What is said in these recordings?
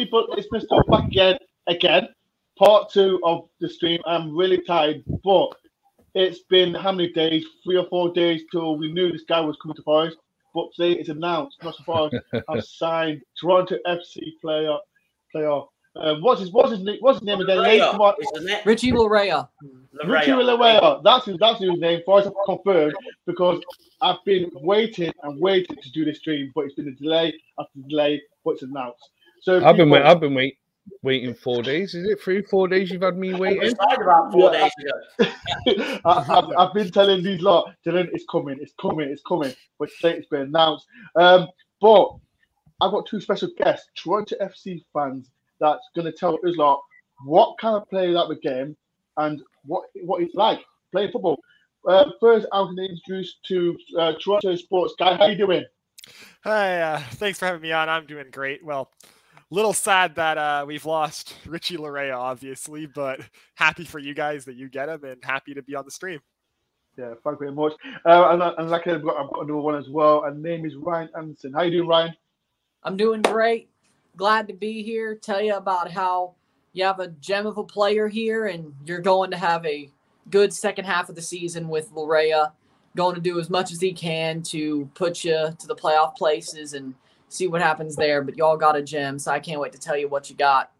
What's going on, people? It's Mr. back again, again. Part two of the stream. I'm really tired, but it's been how many days? Three or four days till we knew this guy was coming to Forest. But today it's announced, not so far I've signed Toronto FC player player. Uh, what's his what's his name? What's his name again? Nate, come on. Richie Laryea. Richie Laryea. That's his that's his name. Forest have confirmed because I've been waiting and waiting to do this stream, but it's been a delay after delay, but it's announced. So I've been wait, I've been wait, waiting four days. Is it three, four days you've had me waiting? about four Yeah. days ago. I, have I've been telling these lot, telling it's coming, it's coming, it's coming, but today it's been announced. Um, but I've got two special guests, Toronto FC fans, that's going to tell us lot what kind of player that we game and what what it's like playing football. Uh, first, I'm going to introduce to uh, Toronto Sports guy. How you doing? Hi, uh, thanks for having me on. I'm doing great. Well, little sad that uh, we've lost Richie Laryea, obviously, but happy for you guys that you get him and happy to be on the stream. Yeah, thank you very much. Uh, and, and like I've got, I've got another one as well. And name is Ryan Anderson. How you doing, Ryan? I'm doing great. Glad to be here. Tell you about how you have a gem of a player here, and you're going to have a good second half of the season with Laryea. Going to do as much as he can to put you to the playoff places and see what happens there. But y'all got a gem, so I can't wait to tell you what you got.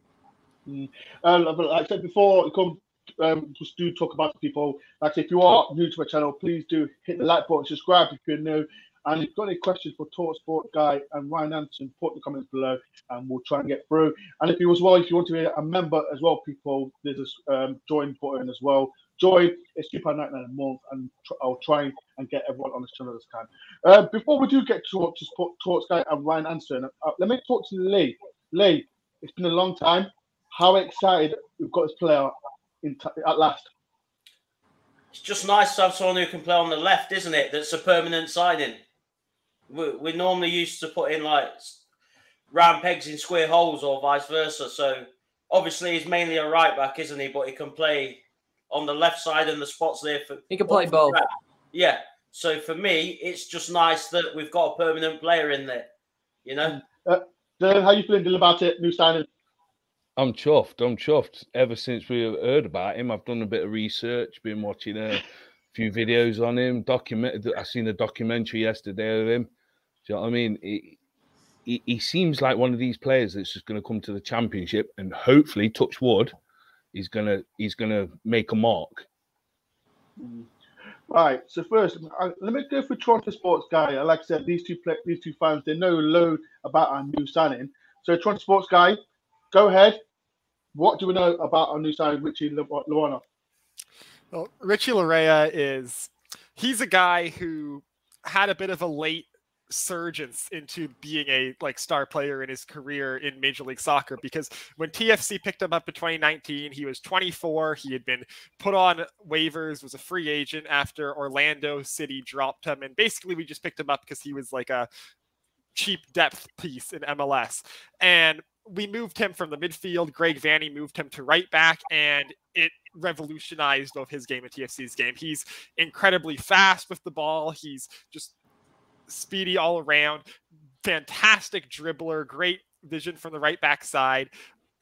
Um, like I said before, come um, just do talk about people. Like if you are new to my channel, please do hit the like button, subscribe if you're new. And if you've got any questions for Talk Sport Guy and Ryan Anderson, put the comments below and we'll try and get through. And if you as well, if you want to be a member as well, people, there's a um, join button as well. Join, it's pound ninety nine a month, and tr- I'll try and get everyone on this channel as can. Uh, before we do get to talk to Sport Talk Guy and Ryan Anderson, uh, let me talk to Lee. Lee, it's been a long time. How excited we've got this player in t- at last. It's just nice to have someone who can play on the left, isn't it? That's a permanent signing. We, we're normally used to putting like round pegs in square holes or vice versa. So obviously he's mainly a right back, isn't he? But he can play on the left side and the spots there for. He can play both. grab. Yeah. So for me, it's just nice that we've got a permanent player in there. You know. Uh, Dylan, how you feeling, Dylan, about it? New signing. I'm chuffed. I'm chuffed. Ever since we heard about him, I've done a bit of research, been watching a few videos on him. Document. I seen a documentary yesterday of him. Do you know what I mean? He, he, he seems like one of these players that's just going to come to the championship and hopefully, touch wood, he's gonna he's gonna make a mark. Right. So first, uh, let me go for Toronto Sports Guy. Like I said, these two play, these two fans they know a load about our new signing. So Toronto Sports Guy, go ahead. What do we know about our new signing, Richie Lu- Luana? Well, Richie Laryea is he's a guy who had a bit of a late surge into being a like star player in his career in Major League Soccer because when TFC picked him up in 2019, he was 24. He had been put on waivers, was a free agent after Orlando City dropped him, and basically we just picked him up because he was like a cheap depth piece in MLS. And we moved him from the midfield. Greg Vanney moved him to right back, and it revolutionized both his game and TFC's game. He's incredibly fast with the ball. He's just speedy all around. Fantastic dribbler, great vision from the right back side.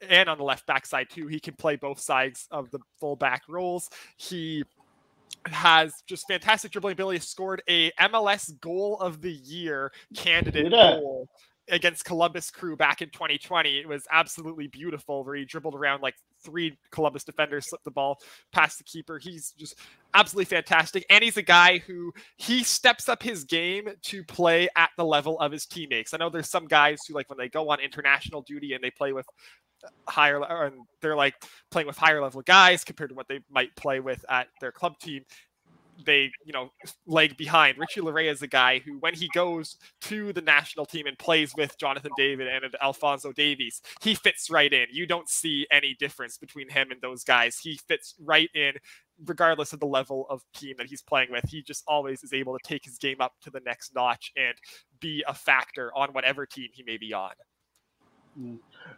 And on the left back side too, he can play both sides of the full back roles. He has just fantastic dribbling ability. Scored a MLS goal of the year candidate Look at that. goal against Columbus Crew back in 2020. It was absolutely beautiful where he dribbled around like three Columbus defenders, slipped the ball past the keeper. He's just absolutely fantastic. And he's a guy who he steps up his game to play at the level of his teammates. I know there's some guys who like when they go on international duty and they play with uh, higher and they're like playing with higher level guys compared to what they might play with at their club team they you know lag behind. Richie Laryea is a guy who when he goes to the national team and plays with jonathan david and alfonso davies he fits right in. You don't see any difference between him and those guys. He fits right in regardless of the level of team that he's playing with. He just always is able to take his game up to the next notch and be a factor on whatever team he may be on.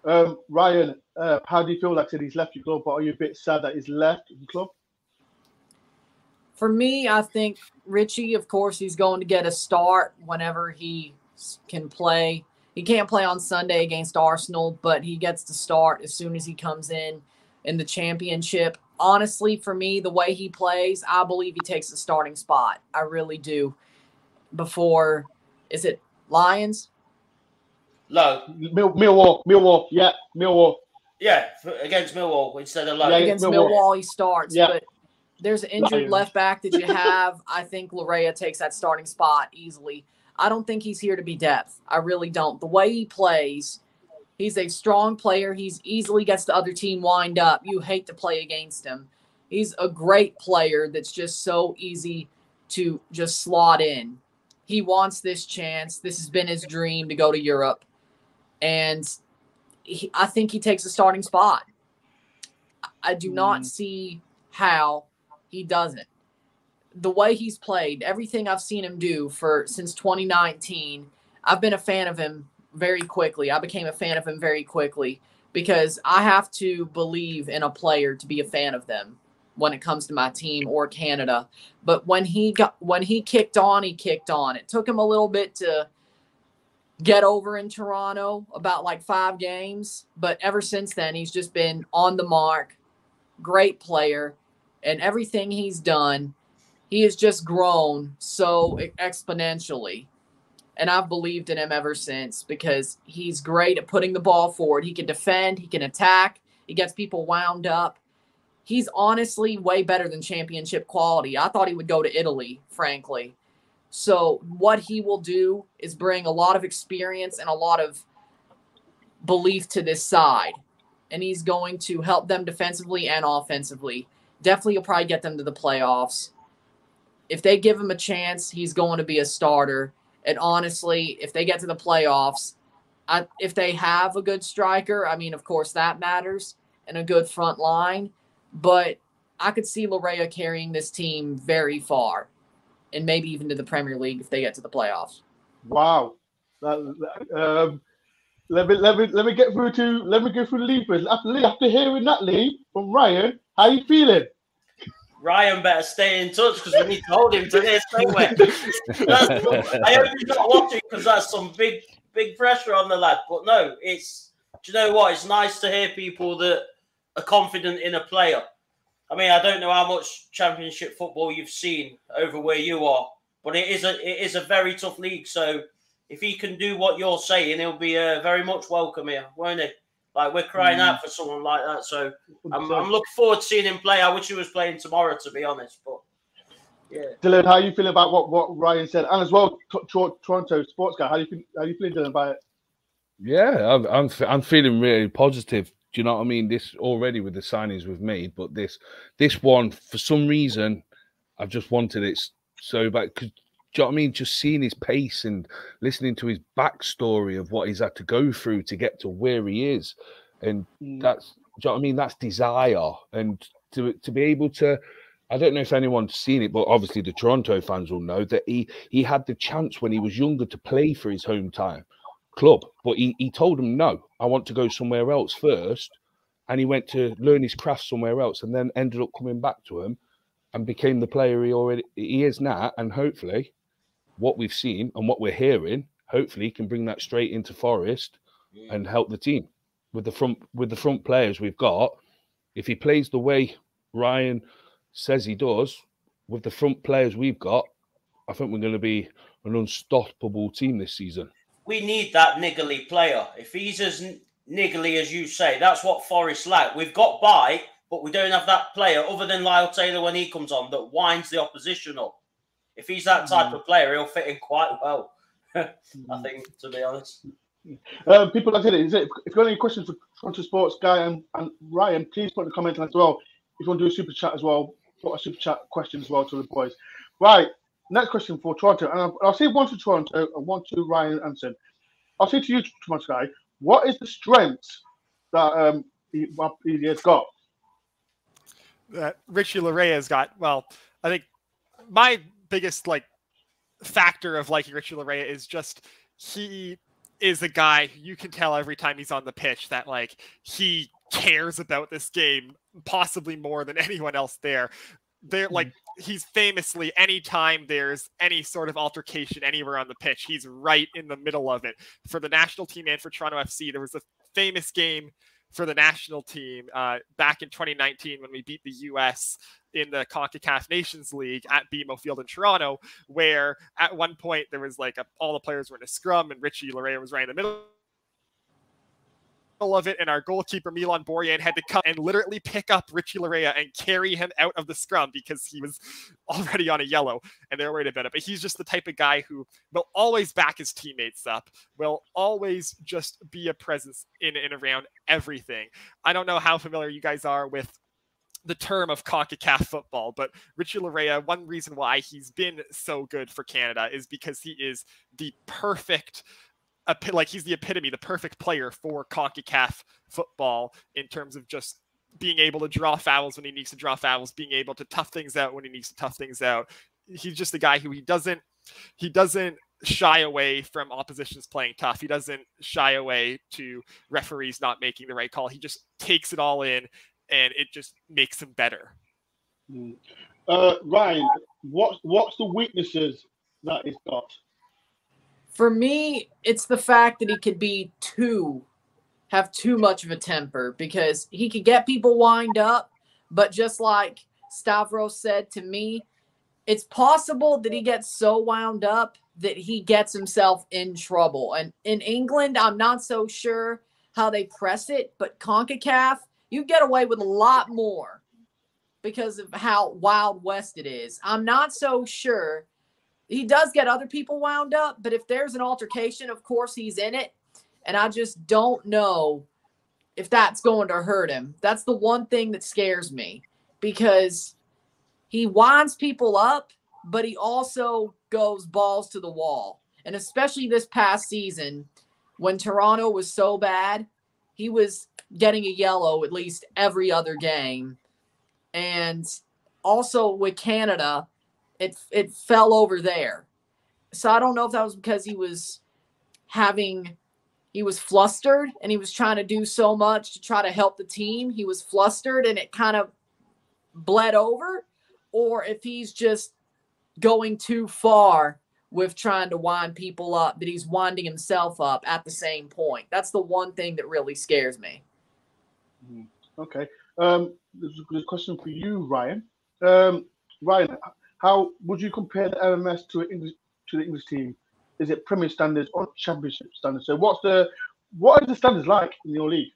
Um, Ryan, uh, how do you feel? Like I said, he's left your club, but are you a bit sad that he's left the club? For me, I think Richie, of course, he's going to get a start whenever he can play. He can't play on Sunday against Arsenal, but he gets to start as soon as he comes in in the championship. Honestly, for me, the way he plays, I believe he takes the starting spot. I really do. Before, is it Lions? No, Mill, Millwall, Millwall, yeah, Millwall. Yeah, against Millwall instead of low. Yeah, against Millwall. Millwall, he starts. Yeah. But there's an injured left back that you have. I think Laryea takes that starting spot easily. I don't think he's here to be depth. I really don't. The way he plays, he's a strong player. He's easily gets the other team wind up. You hate to play against him. He's a great player that's just so easy to just slot in. He wants this chance. This has been his dream to go to Europe. And he, I think he takes a starting spot. I do not Mm. see how he doesn't. The way he's played, everything I've seen him do for since 2019, I've been a fan of him very quickly. I became a fan of him very quickly because I have to believe in a player to be a fan of them when it comes to my team or Canada. But when he got when he kicked on, he kicked on. It took him a little bit to get over in Toronto, about like 5 games, but ever since then he's just been on the mark. Great player and everything he's done, he has just grown so exponentially. And I've believed in him ever since because he's great at putting the ball forward. He can defend, he can attack, he gets people wound up. He's honestly way better than championship quality. I thought he would go to Italy, frankly. So, what he will do is bring a lot of experience and a lot of belief to this side. And he's going to help them defensively and offensively. Definitely, he'll probably get them to the playoffs. If they give him a chance, he's going to be a starter. And honestly, if they get to the playoffs, I, if they have a good striker, I mean, of course, that matters, and a good front line. But I could see Laryea carrying this team very far, and maybe even to the Premier League if they get to the playoffs. Wow. That- that- um, let me let me let me get through to let me go through the lead first. After, after hearing that lead from Ryan, how you feeling? Ryan better stay in touch because we need to hold him to this, don't? I hope he's not watching because that's some big, big pressure on the lad. But no, it's. Do you know what? It's nice to hear people that are confident in a player. I mean, I don't know how much Championship football you've seen over where you are, but it is a it is a very tough league. So if he can do what you're saying, he'll be uh, very much welcome here, won't he? Like we're crying Mm. out for someone like that. So I'm, I'm looking forward to seeing him play. I wish he was playing tomorrow, to be honest. But yeah, Dylan, how you feeling about what, what Ryan said, and as well, T- Tor- Toronto sports guy. How you feel, how you feeling Dylan, about it? Yeah, I'm I'm, fe- I'm feeling really positive. Do you know what I mean? This already with the signings we've made, but this this one for some reason I've just wanted it s- so bad. Do you know what I mean? Just seeing his pace and listening to his backstory of what he's had to go through to get to where he is, and mm. that's do you know what I mean? That's desire, and to to be able to. I don't know if anyone's seen it, but obviously the Toronto fans will know that he he had the chance when he was younger to play for his hometown club, but he, he told him no, I want to go somewhere else first, and he went to learn his craft somewhere else, and then ended up coming back to him and became the player he already he is now, and hopefully, what we've seen and what we're hearing, hopefully, he can bring that straight into Forest and help the team with the front with the front players we've got. If he plays the way Ryan says he does, with the front players we've got, I think we're going to be an unstoppable team this season. we need that niggly player. If he's as n- niggly as you say, that's what Forest like. We've got bite, but we don't have that player other than Lyle Taylor when he comes on that winds the opposition up. If he's that type of player, he'll fit in quite well. I think, to be honest. Um, people, like I said, it, if you've got any questions for Toronto Sports Guy and, and Ryan, please put in the comments as well. If you want to do a super chat as well, put a super chat question as well to the boys. Right, next question for Toronto, and I'll, I'll say one to Toronto and one to Ryan Anson. I'll say to you, Toronto Guy, what is the strength that um, he, what he has got? that Richie Laryea has got. Well, I think my biggest like factor of liking Richie Laryea is just he is a guy you can tell every time he's on the pitch that like he cares about this game possibly more than anyone else there. they're hmm. like he's famously anytime there's any sort of altercation anywhere on the pitch, he's right in the middle of it. For the national team and for Toronto FC, there was a famous game for the national team uh, back in 2019 when we beat the U.S. in the CONCACAF Nations League at BMO Field in Toronto, where at one point there was like a, all the players were in a scrum and Richie Laryea was right in the middle of it, and our goalkeeper Milan Borjan had to come and literally pick up Richie Laryea and carry him out of the scrum because he was already on a yellow, and they're worried about it. But he's just the type of guy who will always back his teammates up, will always just be a presence in and around everything. I don't know how familiar you guys are with the term of CONCACAF football, but Richie Laryea, one reason why he's been so good for Canada is because he is the perfect like he's the epitome, the perfect player for CONCACAF football in terms of just being able to draw fouls when he needs to draw fouls, being able to tough things out when he needs to tough things out. He's just the guy who he doesn't he doesn't shy away from oppositions playing tough. He doesn't shy away to referees not making the right call. He just takes it all in and it just makes him better. Mm. Uh, Ryan, what what's the weaknesses that he's got? For me, it's the fact that he could be too, have too much of a temper because he could get people wind up. But just like Stavros said to me, it's possible that he gets so wound up that he gets himself in trouble. And in England, I'm not so sure how they press it, but CONCACAF, you get away with a lot more because of how wild west it is. I'm not so sure he does get other people wound up, but if there's an altercation, of course he's in it. And I just don't know if that's going to hurt him. That's the one thing that scares me because he winds people up, but he also goes balls to the wall. And especially this past season, when Toronto was so bad, he was getting a yellow at least every other game. And also with Canada, it it fell over there. So I don't know if that was because he was having he was flustered and he was trying to do so much to try to help the team. He was flustered and it kind of bled over or if he's just going too far with trying to wind people up that he's winding himself up at the same point. That's the one thing that really scares me. Mm-hmm. Okay. Um, there's a question for you, Ryan. Um, Ryan, how would you compare the MLS to English to the English team? Is it Premier standards or Championship standards? So what's the what are the standards like in your league?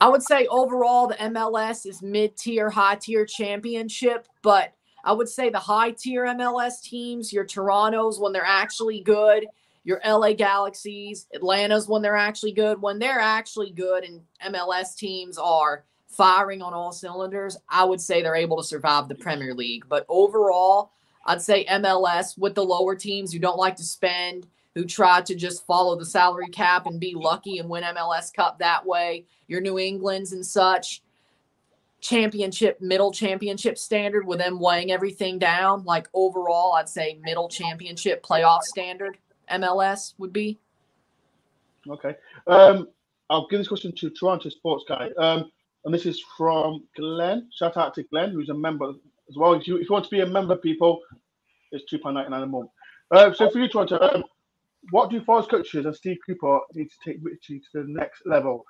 I would say overall the MLS is mid tier, high tier championship, but I would say the high tier MLS teams, your Toronto's when they're actually good, your LA Galaxies, Atlanta's when they're actually good, when they're actually good, and MLS teams are firing on all cylinders, I would say they're able to survive the Premier League. But overall, I'd say MLS with the lower teams who don't like to spend, who try to just follow the salary cap and be lucky and win MLS Cup that way. Your New England's and such. Championship, middle championship standard with them weighing everything down. Like overall, I'd say middle championship playoff standard MLS would be. Okay. Um, I'll give this question to Toronto Sports Guy. Um, and this is from Glenn. Shout out to Glenn, who's a member as well. If you, if you want to be a member, people, it's two pound ninety nine a month. Uh, so for you, Toronto, um, what do Forest coaches and Steve Cooper need to take Richie to the next level?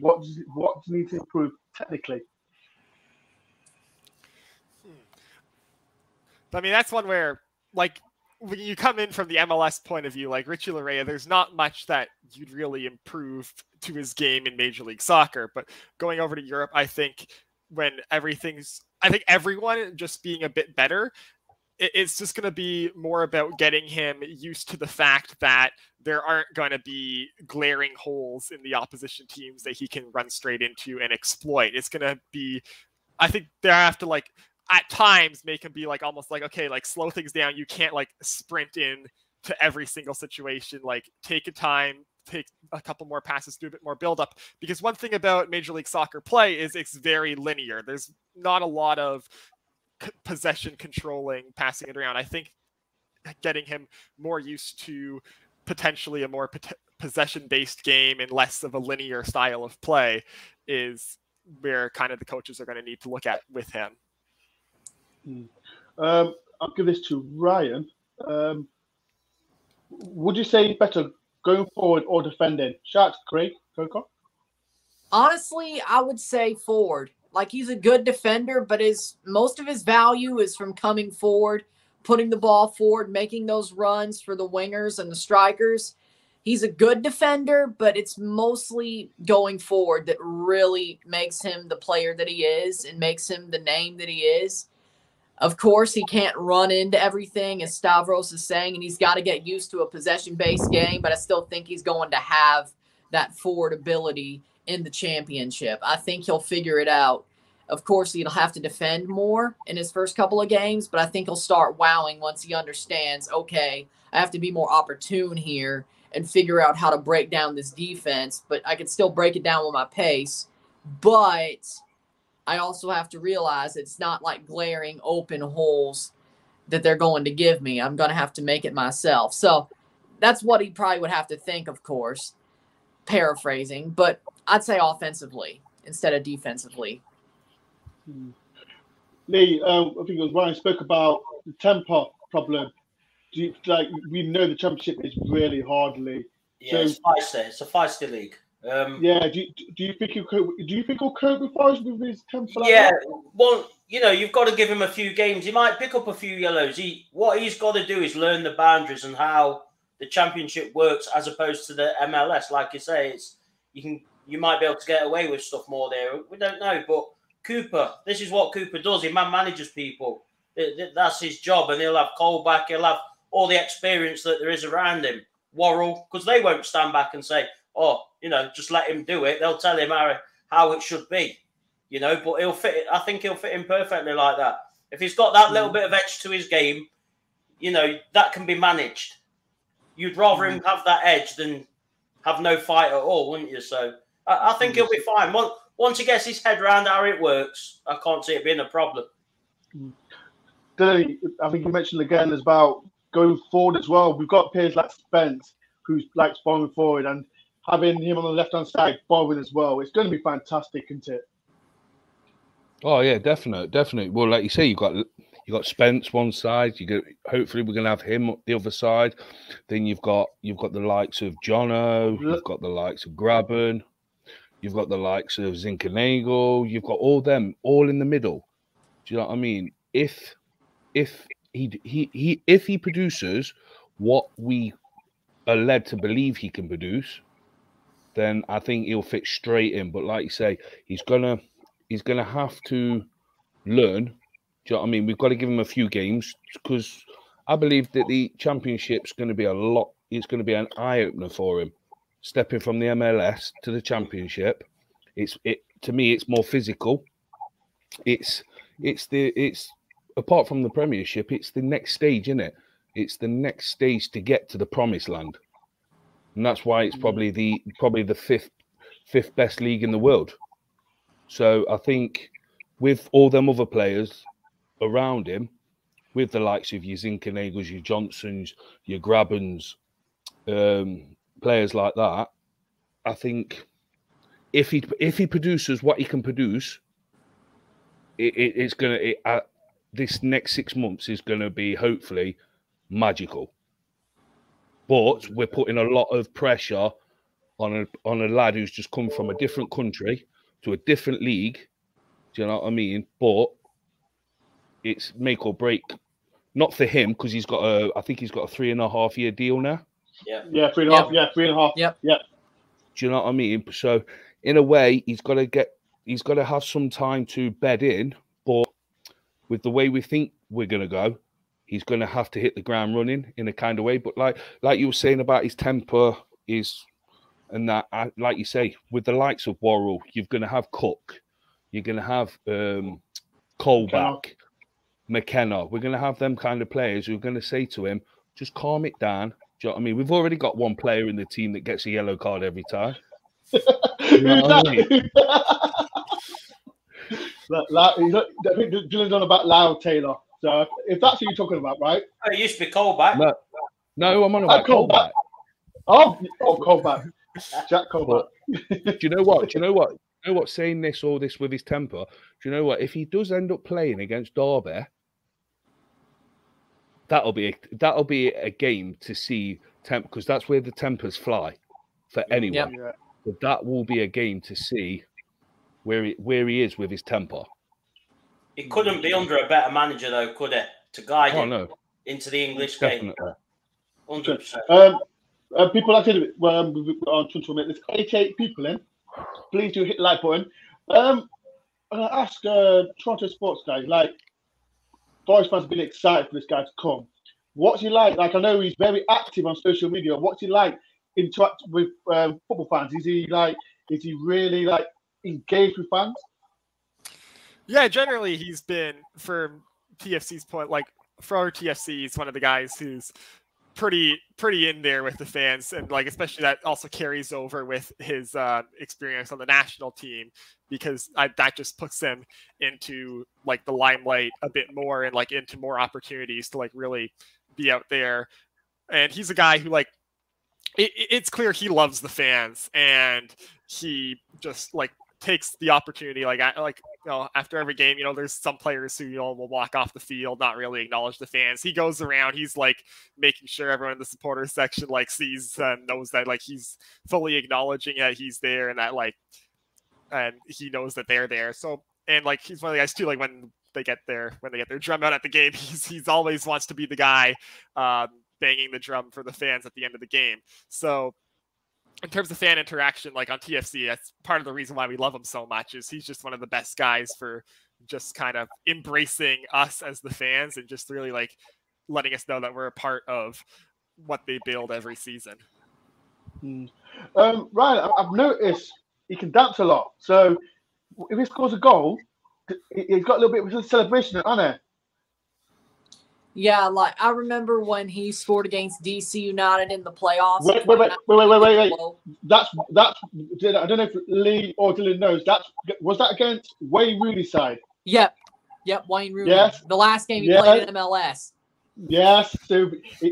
What does what does need to improve technically? I mean, that's one where, like, when you come in from the MLS point of view, like Richie Laryea, there's not much that you'd really improve to his game in Major League Soccer. But going over to Europe, I think when everything's, I think everyone just being a bit better, it's just going to be more about getting him used to the fact that there aren't going to be glaring holes in the opposition teams that he can run straight into and exploit. It's going to be, I think they have to like at times make him be like almost like okay like slow things down. You can't like sprint in to every single situation. Like take a time take a couple more passes do a bit more build up because one thing about major league soccer play is it's very linear. There's not a lot of possession controlling passing it around. I think getting him more used to potentially a more possession based game and less of a linear style of play is where kind of the coaches are going to need to look at with him Um, I'll give this to Ryan. Um, would you say better going forward or defending? To Craig Coco. Honestly, I would say forward. Like he's a good defender, but his most of his value is from coming forward, putting the ball forward, making those runs for the wingers and the strikers. He's a good defender, but it's mostly going forward that really makes him the player that he is and makes him the name that he is. Of course, he can't run into everything, as Stavros is saying, and he's got to get used to a possession based game, but I still think he's going to have that forward ability in the championship. I think he'll figure it out. Of course, he'll have to defend more in his first couple of games, but I think he'll start wowing once he understands okay, I have to be more opportune here and figure out how to break down this defense, but I can still break it down with my pace. But I also have to realize it's not like glaring open holes that they're going to give me. I'm going to have to make it myself. So that's what he probably would have to think, of course, paraphrasing, but I'd say offensively instead of defensively. Lee, um, I think it was Ryan spoke about the temper problem. Do you, like we know the championship is really hard, Lee. Yeah, it's feisty. It's a feisty league. Um, yeah. Do you, do you think you could? Do you think he'll cope with his temper? Like yeah. that? Well, you know, you've got to give him a few games. He might pick up a few yellows. He what he's got to do is learn the boundaries and how the championship works as opposed to the MLS. Like you say, it's you can you might be able to get away with stuff more there. We don't know, but Cooper, this is what Cooper does. He man manages people. That's his job, and he'll have Colback. He'll have all the experience that there is around him. Worrall, because they won't stand back and say, "Oh, you know, just let him do it." They'll tell him how how it should be, you know. But he'll fit. It. I think he'll fit in perfectly like that. If he's got that little mm. bit of edge to his game, you know, that can be managed. You'd rather him mm. have that edge than have no fight at all, wouldn't you? So I, I think he'll be mm. fine. Once, once he gets his head around how it works, I can't see it being a problem. Dilly, I think you mentioned again is about going forward as well. We've got players like Spence, who's like bombing forward, and having him on the left hand side bombing as well. It's going to be fantastic, isn't it? Oh yeah, definitely, definitely. Well, like you say, you got you got Spence one side. You get hopefully we're gonna have him the other side. Then you've got you've got the likes of Jono. You've got the likes of Grabban. You've got the likes of Zinckernagel. You've got all them all in the middle. Do you know what I mean? If if he he he if he produces what we are led to believe he can produce, then I think he'll fit straight in. But like you say, he's gonna he's gonna have to learn. Do you know what I mean? We've got to give him a few games because I believe that the championship's going to be a lot. It's going to be an eye opener for him, stepping from the MLS to the championship. It's it to me. It's more physical. It's it's the it's apart from the Premiership. It's the next stage, isn't it? It's the next stage to get to the promised land, and that's why it's probably the probably the fifth fifth best league in the world. So I think with all them other players around him, with the likes of your Zinckernagels, your Johnsons, your Grabbans, um, players like that, I think if he if he produces what he can produce, it, it, it's gonna it, uh, this next six months is gonna be hopefully magical. But we're putting a lot of pressure on a on a lad who's just come from a different country to a different league. Do you know what I mean? But it's make or break, not for him because he's got a. I think he's got a three and a half year deal now. Yeah, yeah, three and a half. and a Yep. half. Yeah, three and a half. Yep. Yeah. Do you know what I mean? So, in a way, he's got to get. He's got to have some time to bed in. But with the way we think we're going to go, he's going to have to hit the ground running in a kind of way. But like like you were saying about his temper, is and that I- like you say, with the likes of Worrall, you're going to have Cook, you're going to have um, Colback, McKenna. We're going to have them kind of players who are going to say to him, just calm it down. Do you know what I mean? We've already got one player in the team that gets a yellow card every time. Who's know what I that? Like, Lau- he's not- Dylan's on about Lyle Taylor. So if that's who you're talking about, right? Oh, it used to be Colback. No, no, I'm on oh, about Colback. Colback. Oh, oh, Colback. Jack Colback. Do you know what? Do you know what? Do you know what? Saying this all this with his temper. Do you know what? If he does end up playing against Derby that'll be a, that'll be a game to see temp because that's where the tempers fly for anyone. Yeah. But that will be a game to see where he, where he is with his temper. It couldn't be under a better manager, though, could it? To guide Oh him no, into the English game. definitely. 100%. Um, uh, people, like I said, well, um, we- we- on Twitter, there's 88 people in. Please do hit the like button. Um, I'm gonna ask uh, Toronto sports guys, like, Forest fans have been excited for this guy to come. What's he like? Like, I know he's very active on social media. What's he like interact with um, football fans? Is he like, is he really like engaged with fans? Yeah, generally he's been for TFC's point, like for TFC, he's one of the guys who's pretty pretty in there with the fans, and like especially that also carries over with his uh, experience on the national team because I, that just puts him into like the limelight a bit more and like into more opportunities to like really be out there. And he's a guy who like it, it- it's clear he loves the fans and he just like takes the opportunity like I, like you know after every game you know there's some players who you know will walk off the field not really acknowledge the fans. He goes around he's like making sure everyone in the supporters section like sees and knows that like he's fully acknowledging that he's there and that like and he knows that they're there. So and like he's one of the guys too like when they get their when they get their drum out at the game he's he's always wants to be the guy um banging the drum for the fans at the end of the game. So in terms of fan interaction, like on TFC, that's part of the reason why we love him so much. Is he's just one of the best guys for just kind of embracing us as the fans and just really like letting us know that we're a part of what they build every season. Um, Ryan, I've noticed he can dance a lot. So if he scores a goal, he- he's got a little bit of celebration, hasn't Yeah, like I remember when he scored against DC United in the playoffs. Wait, wait, wait, wait, wait, wait, wait. That's that's. I don't know if Lee or Dylan knows. That was that against Wayne Rooney's side. Yep. Yep, Wayne Rooney. Yes. The last game he Yeah. played in MLS. Yes. So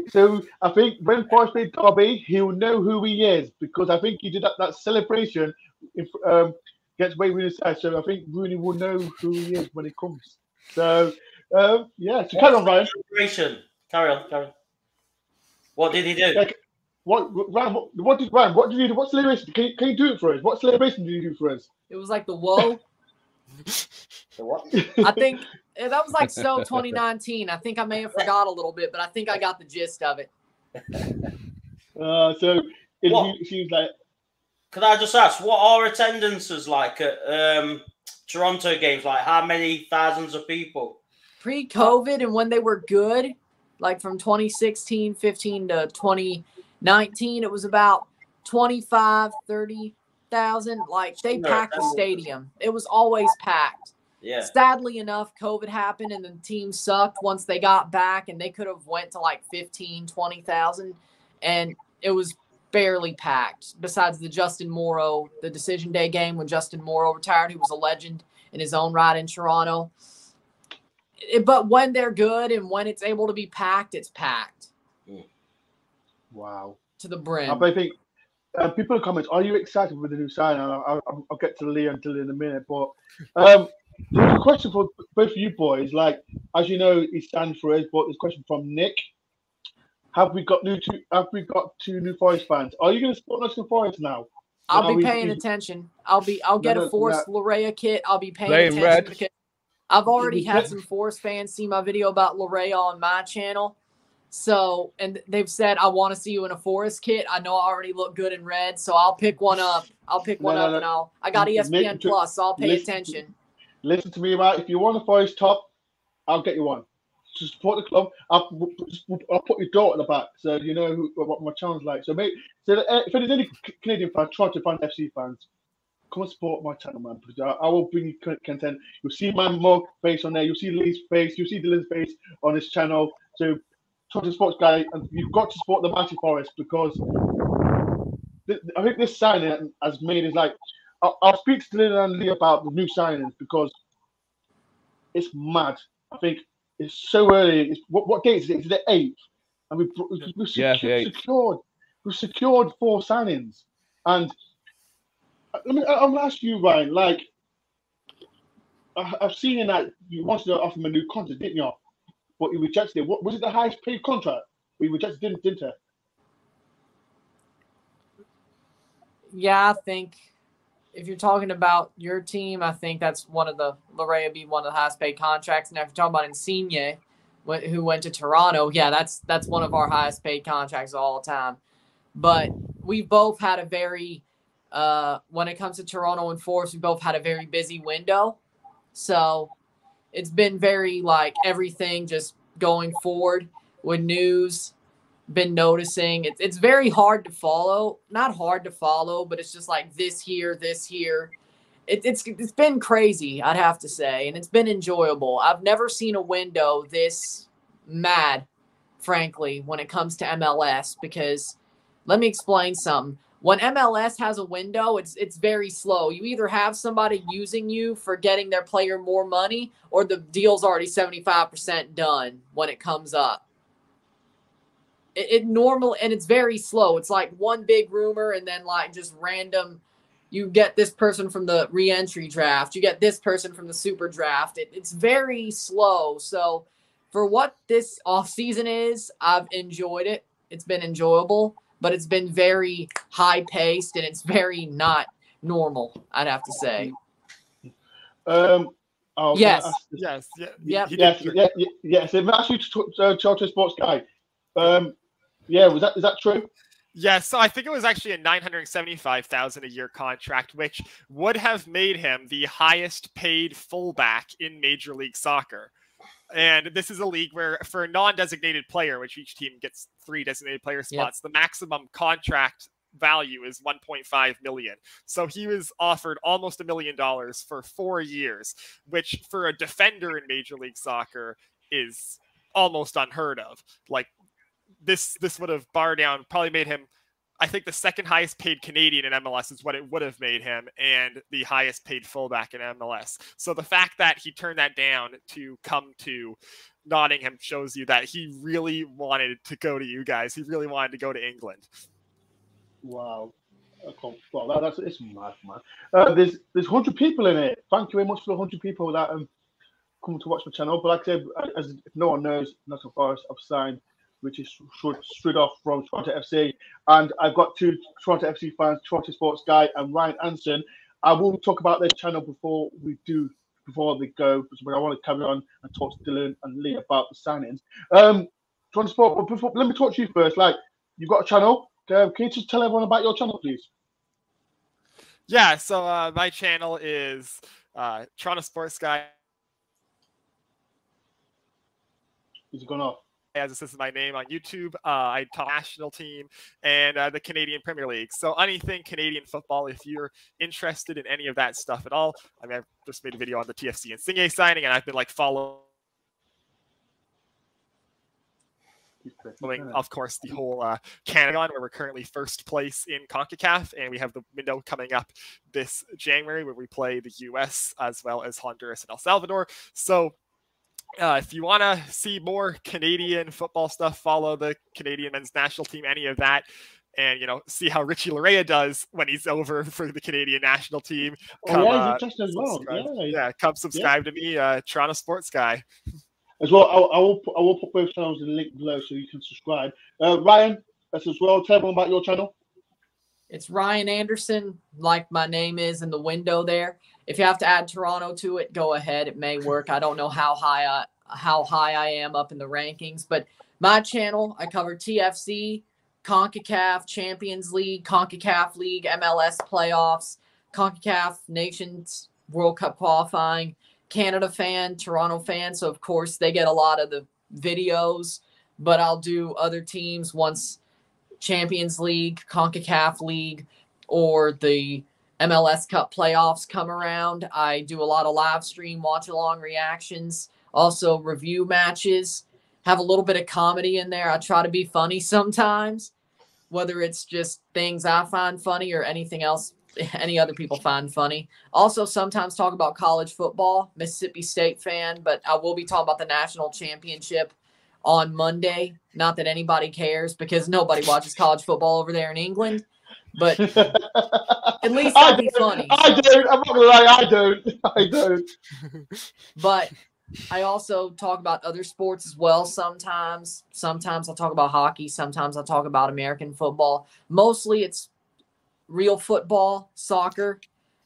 so I think when Forest played Derby, he'll know who he is because I think he did that, that celebration if, um, against Wayne Rooney's side. So I think Rooney will know who he is when he comes. So um, yeah. So carry on, Ryan. Celebration. Carry on, carry on. What did he do? Like, what Ryan? What, what did Ryan? What did you do? What celebration? Can you, can you do it for us? What celebration did you do for us? It was like the whoa. The what? I think that was like so 2019. I think I may have forgot a little bit, but I think I got the gist of it. Uh, so it, What? he, she was like, Could I just ask, what are attendances like at um, Toronto games? Like, how many thousands of people? Pre-COVID and when they were good, like from 2016, 15 to 2019, it was about 25, 30,000. Like they No, packed the stadium. It was always packed. Yeah. Sadly enough, COVID happened and the team sucked once they got back and they could have went to like 15, 20,000 and it was barely packed besides the Justin Morrow, the decision day game when Justin Morrow retired, he was a legend in his own right in Toronto. It- but when they're good and when it's able to be packed, it's packed "Wow." to the brim. I think uh, people in the comments, are you excited with the new sign? And I'll, I'll, I'll get to Lee and Dylan in a minute. But um, there's a question for both of you boys. Like, as you know, he stands for us, but this question from Nick. Have we got new two? Have we got two new Forest fans? Are you going to support Nottingham Forest now? I'll be we- paying we- attention. I'll be I'll get No, a no, Forest Laryea kit. I'll be paying Playing attention red. because I've already had some Forest fans see my video about Laryea on my channel. So and they've said I want to see you in a Forest kit. I know I already look good in red, so I'll pick one up. I'll pick No, one no, up no. and I'll I got ESPN to- Plus, so I'll pay listen to- attention. Listen to me, right? If you want a Forest top, I'll get you one. To support the club, I'll, I'll put your door at the back so you know who, what my channel's like. So, mate, so uh, if there's any Canadian fans, Toronto fan, FC fans, come and support my channel, man. Because I, I will bring you content. You'll see my mug face on there. You'll see Lee's face. You'll see Dylan's face on this channel. So, Toronto Sports Guy, and you've got to support the Mighty Forest because th- I think this signing has made it like. I'll, I'll speak to Dylan and Lee about the new signings because it's mad. I think it's so early. It's, what, what date is it? It's the eighth, and we've, we've, we've Yeah, secu- the 8th. secured we've secured four signings. And let me, gonna ask you, Ryan. Like, I, I've seen that you wanted to offer him a new contract, didn't you? but he rejected it. What was it? The highest paid contract? He rejected, didn't didn't he? Yeah, I think if you're talking about your team, I think that's one of the Laryea be one of the highest paid contracts. And if you're talking about Insigne, who went to Toronto, yeah, that's that's one of our highest paid contracts of all time. But we both had a very uh, when it comes to Toronto and Forest, we both had a very busy window. So it's been very like everything just going forward with news. Been noticing it's it's very hard to follow. Not hard to follow, but it's just like this here, this here. It, it's it's been crazy, I'd have to say, and it's been enjoyable. I've never seen a window this mad, frankly, when it comes to MLS. Because let me explain something when MLS has a window, it's it's very slow. You either have somebody using you for getting their player more money, or the deal's already seventy five percent done when it comes up. It, it normal and it's very slow. It's like one big rumor and then like just random. You get this person from the reentry draft. You get this person from the super draft. It, it's very slow. So for what this off season is, I've enjoyed it. It's been enjoyable but it's been very high paced and it's very not normal. I'd have to say. Um, oh, Yes. uh, Yes. Yeah. Yep. he yes, did- yes, yes, yes. If that's you to uh, Charter Sports guy. Um, yeah, was that is that true? Yeah, so I think it was actually a 975,000 a year contract, which would have made him the highest paid fullback in Major League Soccer. And this is a league where, for a non-designated player, which each team gets three designated player Yep. spots, the maximum contract value is 1.5 million. So he was offered almost a million dollars for four years, which for a defender in Major League Soccer is almost unheard of. Like this, this would have bar down probably made him. I think the second highest paid Canadian in MLS is what it would have made him, and the highest paid fullback in MLS. So the fact that he turned that down to come to Nottingham shows you that he really wanted to go to you guys. He really wanted to go to England. Wow. Well, that, that's it's mad, man. Uh, there's there's hundred people in it. Thank you very much for the hundred people that um come to watch my channel. But like I said, as no one knows, Nottingham Forest, I've signed, which is straight, straight off from Toronto FC, and I've got two Toronto FC fans, Toronto Sports Guy and Ryan Anson. I will talk about their channel before we do before they go, but I want to carry on and talk to Dylan and Lee about the signings. Um, Toronto Sport, but before, let me talk to you first. Like, you've got a channel. Uh, can you just tell everyone about your channel, please? Yeah, so uh, my channel is uh, Toronto Sports Guy. Is it gone off? As this is my name on YouTube, uh, I talk national team and uh, the Canadian Premier League. So anything Canadian football, if you're interested in any of that stuff at all, I mean, I've just made a video on the TFC Insigne signing, and I've been like following, of course, the whole uh, Canada, where we're currently first place in CONCACAF, and we have the window coming up this January where we play the US as well as Honduras and El Salvador. So uh, if you want to see more Canadian football stuff, follow the Canadian men's national team, any of that, and you know, see how Richie Laryea does when he's over for the Canadian national team. Oh, Come, yeah, uh, he's interesting as well. Yeah, Yeah, come subscribe to me, uh, Toronto Sports Guy. As well, I, I will put, I will put both channels in the link below so you can subscribe. Uh, Ryan, that's as well. Tell everyone about your channel. It's Ryan Anderson, like my name is in the window there. If you have to add Toronto to it, go ahead. It may work. I don't know how high I, how high I am up in the rankings, but my channel, I cover TFC, CONCACAF, Champions League, CONCACAF League, MLS playoffs, CONCACAF Nations World Cup qualifying, Canada fan, Toronto fan. So, of course, they get a lot of the videos, but I'll do other teams once Champions League, CONCACAF League, or the MLS Cup playoffs come around. I do a lot of live stream, watch along reactions, also review matches, have a little bit of comedy in there. I try to be funny sometimes, whether it's just things I find funny or anything else any other people find funny. Also, sometimes talk about college football, Mississippi State fan, but I will be talking about the national championship on Monday. Not that anybody cares because nobody watches college football over there in England. But At least I'll be funny, I don't. I'm not gonna lie. I don't. I don't. but I also talk about other sports as well sometimes. Sometimes I'll talk about hockey. Sometimes I'll talk about American football. Mostly it's real football, soccer,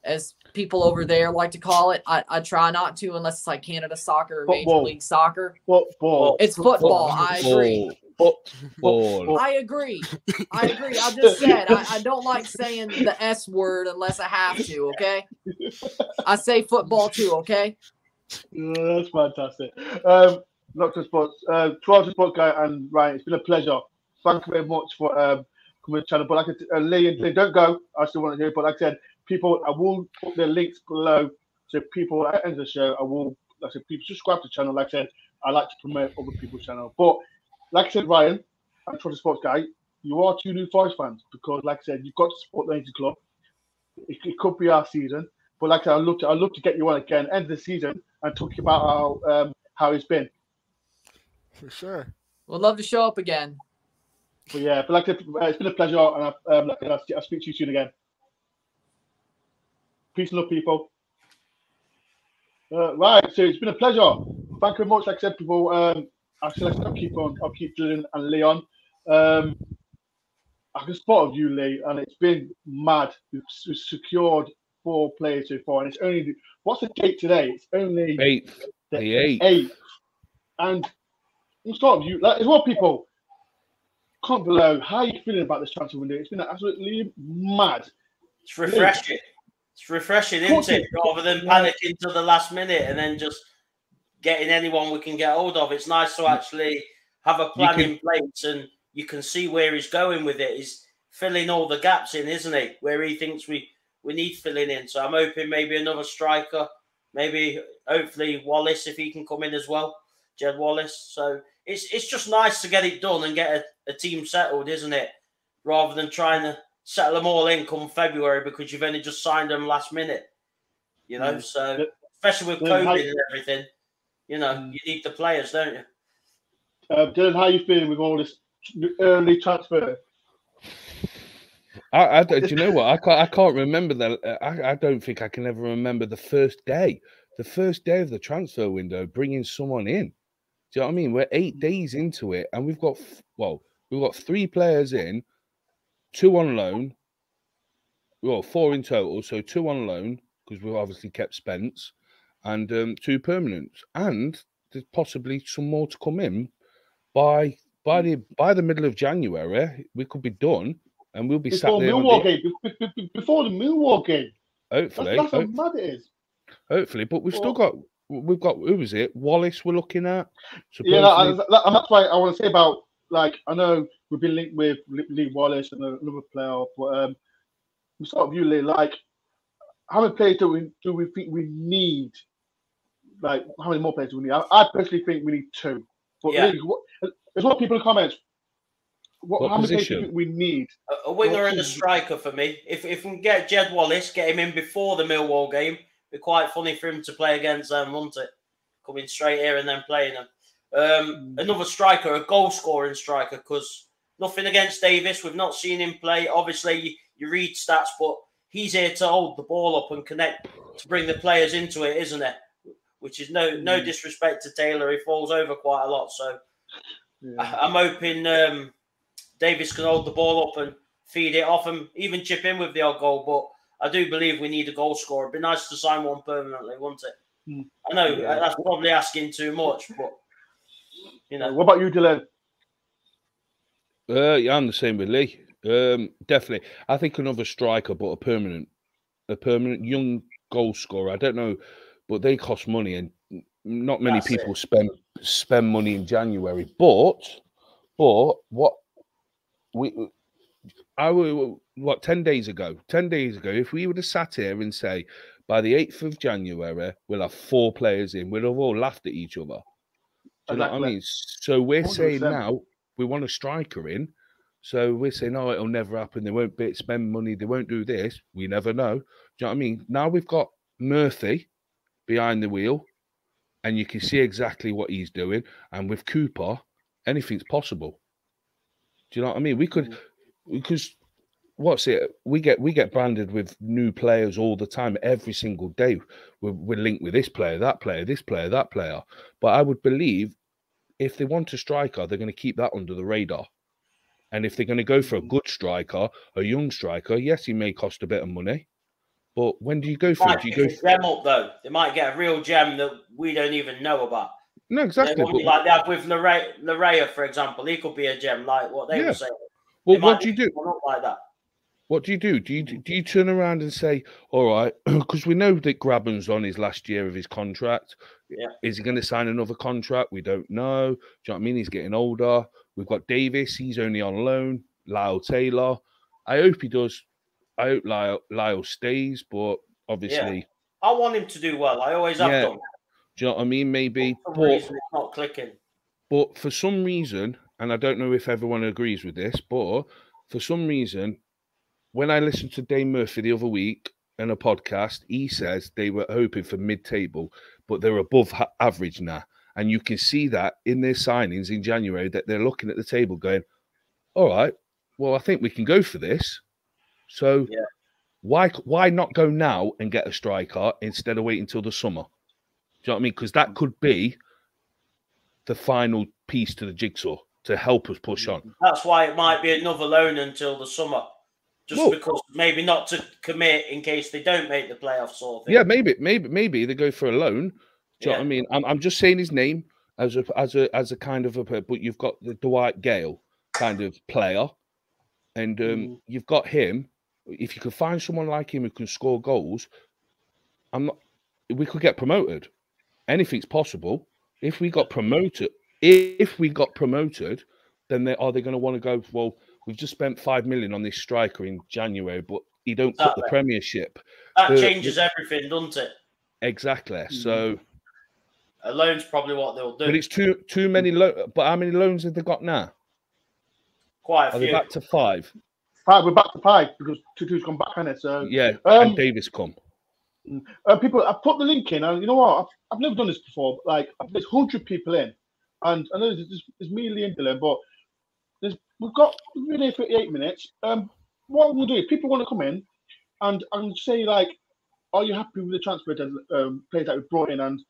as people over there like to call it. I, I try not to unless it's like Canada soccer or Major League Soccer. Football. It's football. I agree. Football. I agree. I agree. I just said I, I don't like saying the S word unless I have to, okay? I say football too, okay? Yeah, that's fantastic. Um, Doctor Sports, uh, Toronto Sports guy, and Ryan. It's been a pleasure. Thank you very much for um, coming to the channel. But like I said, uh, Lee and Lee, don't go. I still want to hear. But like I said, people, I will put the links below. So people at the end of the show, I will. Like I said, people subscribe to the channel. Like I said, I like to promote other people's channel. But like I said, Ryan, and Toronto Sports guy, you are two new Forest fans because, like I said, you've got to support the Rangers club. It, it could be our season. But like I said, I'd love to, I'd love to get you on again, end of the season, and talk about how um, how it's been. For sure. Would love to show up again. But yeah, but like I said, uh, it's been a pleasure, and I, um, like, I said, I'll, I'll speak to you soon again. Peace and love, people. Uh, right, so it's been a pleasure. Thank you very much. Like I said, people, um, I said I'll keep on, I'll keep Julian and Leon. Um, I can spot of you, Lee, and it's been mad. We've, we've secured four players so far, and it's only what's the date today? It's only Eighth. the The eighth. eighth. And we'll start with you. Like, as well, people, comment below how are you feeling about this transfer window. It's been absolutely mad. It's refreshing. It's refreshing, course isn't it? it- Rather than Yeah. panicking to the last minute and then just getting anyone we can get hold of. It's nice to actually have a plan can- in place and you can see where he's going with it. He's filling all the gaps in, isn't he? Where he thinks we, we need filling in. So I'm hoping maybe another striker, maybe hopefully Wallace if he can come in as well, Jed Wallace. So it's it's just nice to get it done and get a, a team settled, isn't it? Rather than trying to settle them all in come February because you've only just signed them last minute. You know, Mm. so especially with COVID and everything, you know, Mm. you need the players, don't you? Uh, Dylan, how you feeling with all this early transfer? I, I don't- you know what? I can't. I can't remember that. I, I don't think I can ever remember the first day, the first day of the transfer window, bringing someone in. Do you know what I mean? We're eight days into it, and we've got well, we've got three players in, two on loan. Well, four in total, so two on loan because we've obviously kept Spence, and um, two permanents, and there's possibly some more to come in by by the by the middle of January. We could be done, and we'll be sat Before there. on Millwall the- game, be- be- be- before the Millwall game. Hopefully, that's how hope- mad it is. hopefully, but we've still got we've got who is it? Wallace. We're looking at. Yeah, Supposedly- that- and that's why I want to say about like I know we've been linked with Lee Wallace and another player, but um, we with you, Lee. Like, how many players do we do we think we need? Like, how many more players do we need? I, I personally think we need two. But Yeah. Lee, what, there's a lot of people in the comments. What, What how many players do position? we need? A, a winger Well, and a striker for me. If if we can get Jed Wallace, get him in before the Millwall game, it'd be quite funny for him to play against them, wouldn't it? Coming straight here and then playing them. Um, Mm. another striker, a goal scoring striker, because nothing against Davis. We've not seen him play. Obviously, you, you read stats, but he's here to hold the ball up and connect to bring the players into it, isn't it? Which is no no Mm. disrespect to Taylor. He falls over quite a lot. So Yeah. I- I'm hoping um, Davis can hold the ball up and feed it off and even chip in with the odd goal. But I do believe we need a goal scorer. It'd be nice to sign one permanently, wouldn't it? Hmm. I know Yeah. that's probably asking too much, but you know, What about you, Dylan? Uh, yeah, I'm the same with Lee. Um, definitely. I think another striker, but a permanent, a permanent young goal scorer. I don't know, but they cost money, and not many That's people it. spend spend money in January. But, but what we, I will what ten days ago, ten days ago, if we would have sat here and say by the eighth of January we'll have four players in, we'd have all laughed at each other. Do you know what I mean? So we're saying 100%. now we want a striker in. So we're saying, oh, it'll never happen. They won't spend money. They won't do this. We never know. Do you know what I mean? Now we've got Murphy behind the wheel, and you can see exactly what he's doing. And with Cooper, anything's possible. Do you know what I mean? We could, because what's it? We get we get branded with new players all the time, every single day. We're, we're linked with this player, that player, this player, that player. But I would believe if they want a striker, they're going to keep that under the radar. And if they're going to go for a good striker, a young striker, yes, he may cost a bit of money. But when do you go for it? Do you go for, gem up though. They might get a real gem that we don't even know about. no exactly? But, like that with Laryea, Laryea, for example. He could be a gem, like what they Yeah. were saying. well, what do you do? like that? What do you do? Do you do you turn around and say, "All right," because we know that Grabban's on his last year of his contract. Yeah. Is he going to sign another contract? We don't know. Do you know what I mean? He's getting older. We've got Davis. He's only on loan. Lyle Taylor. I hope he does. I hope Lyle, Lyle stays, but obviously, I want him to do well. I always have Yeah, done. do you know what I mean? Maybe, For but reason, it's not clicking. but for some reason, and I don't know if everyone agrees with this, but for some reason, when I listened to Dane Murphy the other week in a podcast, he says they were hoping for mid-table, but they're above ha- average now, and you can see that in their signings in January that they're looking at the table going, "All right, well, I think we can go for this." So, Yeah. why why not go now and get a striker instead of waiting till the summer? Do you know what I mean? Because that could be the final piece to the jigsaw to help us push on. That's why it might be another loan until the summer. Just Well- because maybe not to commit in case they don't make the playoffs sort of thing. Yeah, maybe, maybe, maybe they go for a loan. Do you know what I mean? I'm, I'm just saying his name as a as a as a kind of a but you've got the Dwight Gayle kind of player, and um, Mm. you've got him. If you could find someone like him who can score goals, I'm not. We could get promoted. Anything's possible. If we got promoted, if we got promoted, then they are they going to want to go? Well, we've just spent five million on this striker in January, but he don't cut the Premiership. That Uh, changes everything, doesn't it? Exactly. So. A loan's probably what they'll do. But it's too too many. Lo- but how many loans have they got now? Quite a Are they few. back to five? Five, we're back to five because Tutu's gone back on it. So Yeah, Um, and Davis come. uh, people, I put the link in, and you know what? I've, I've never done this before. But like, there's hundred people in, and I know there's, there's me, and Dylan, but there's we've got we've been here for eight minutes. Um, what we'll do if people want to come in, and and say like, are you happy with the transfer um, players that we brought in? And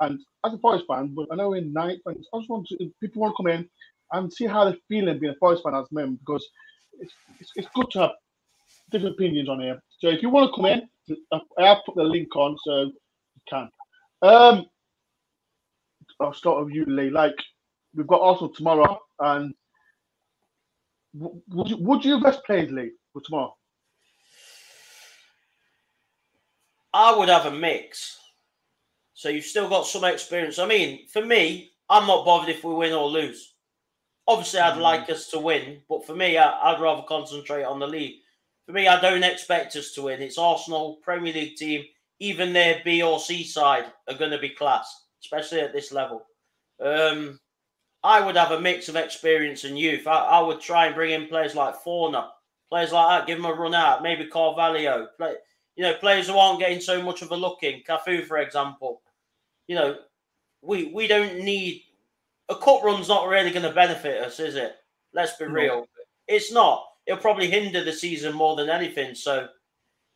and as a Forest fan, but I know in ninth, I just want to if people want to come in and see how they're feeling being a Forest fan as men because it's, it's, good to have different opinions on here. So if you want to come in, I have put the link on so you can. Um, I'll start with you, Lee. Like we've got Arsenal tomorrow, and would you would you have best played Lee for tomorrow? I would have a mix. So you've still got some experience. I mean, for me, I'm not bothered if we win or lose. Obviously, I'd Mm. like us to win, but for me, I, I'd rather concentrate on the league. For me, I don't expect us to win. It's Arsenal, Premier League team. Even their B or C side are going to be class, especially at this level. Um, I would have a mix of experience and youth. I, I would try and bring in players like Fauna, players like that, give them a run out. Maybe Carvalho, play, you know, players who aren't getting so much of a look in. Cafu, for example. You know, we we don't need a cup run's not really going to benefit us, is it? Let's be No. real. It's not. It'll probably hinder the season more than anything. So,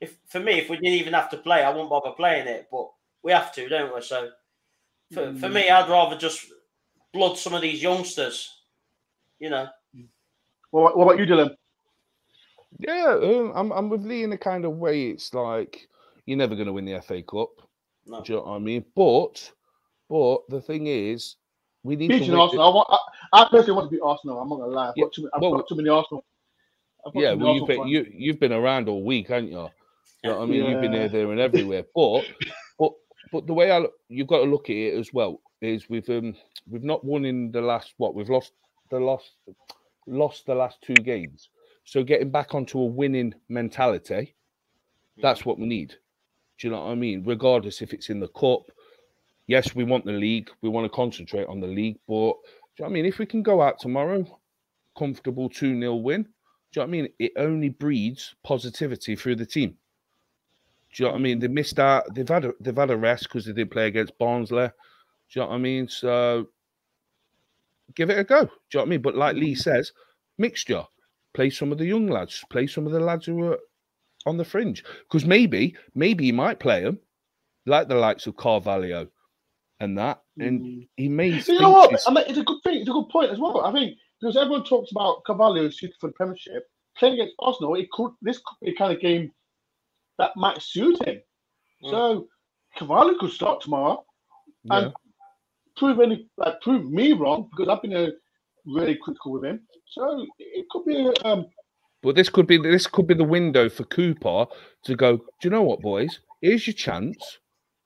if for me, if we didn't even have to play, I wouldn't bother playing it. But we have to, don't we? So, for, for Mm. me, I'd rather just blood some of these youngsters. You know, What, what about you, Dylan? Yeah, um, I'm I'm with Lee in a kind of way. It's like you're never going to win the FA Cup. no. Do you know what I mean? But but the thing is, we need to. Arsenal. I, want, I, I personally want to beat Arsenal. I'm not gonna lie. I've Yeah, got too, many- I've well, got too many Arsenal. I've Yeah, well, you've been fans. you you've been around all week, haven't you? You know what I mean? You've been Yeah. here, there, and everywhere. But but but the way I look, you've got to look at it as well is we've um we've not won in the last what we've lost the lost lost the last two games. So getting back onto a winning mentality, that's what we need. Do you know what I mean? Regardless if it's in the cup, yes, we want the league. We want to concentrate on the league. But do you know I mean? If we can go out tomorrow, comfortable 2 0 win, do you know what I mean? It only breeds positivity through the team. Do you know what I mean? They missed out. They've had a, they've had a rest because they didn't play against Barnsley. Do you know what I mean? So give it a go. Do you know what I mean? But like Lee says, mixture. play some of the young lads, play some of the lads who are on the fringe. Because maybe, maybe you might play them, like the likes of Carvalho and that, and Mm. he may. You know what? I mean, it's a good thing. It's a good point as well. I think because everyone talks about Carvalho suited for the Premiership, playing against Arsenal, it could this could be a kind of game that might suit him. Mm. So Carvalho could start tomorrow yeah. and prove any like prove me wrong because I've been uh, really critical with him. So it could be um, But this could be this could be the window for Cooper to go. Do you know what, boys? Here's your chance.